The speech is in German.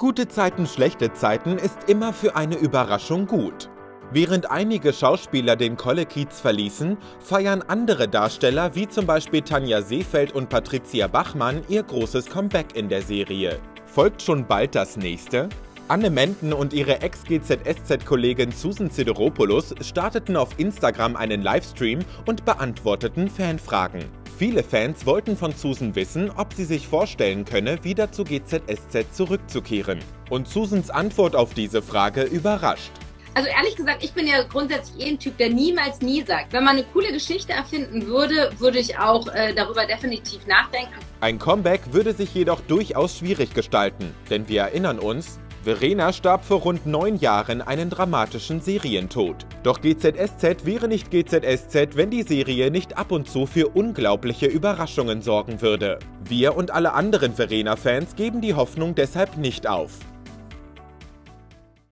Gute Zeiten, schlechte Zeiten ist immer für eine Überraschung gut. Während einige Schauspieler den Kollekiez verließen, feiern andere Darsteller wie zum Beispiel Tanja Seefeld und Patricia Bachmann ihr großes Comeback in der Serie. Folgt schon bald das nächste? Anne Menden und ihre Ex-GZSZ-Kollegin Susan Sideropoulos starteten auf Instagram einen Livestream und beantworteten Fanfragen. Viele Fans wollten von Susan wissen, ob sie sich vorstellen könne, wieder zu GZSZ zurückzukehren. Und Susans Antwort auf diese Frage überrascht. Also ehrlich gesagt, ich bin ja grundsätzlich eh ein Typ, der niemals nie sagt. Wenn man eine coole Geschichte erfinden würde, würde ich auch äh, darüber definitiv nachdenken. Ein Comeback würde sich jedoch durchaus schwierig gestalten, denn wir erinnern uns, Verena starb vor rund neun Jahren einen dramatischen Serientod. Doch GZSZ wäre nicht GZSZ, wenn die Serie nicht ab und zu für unglaubliche Überraschungen sorgen würde. Wir und alle anderen Verena-Fans geben die Hoffnung deshalb nicht auf.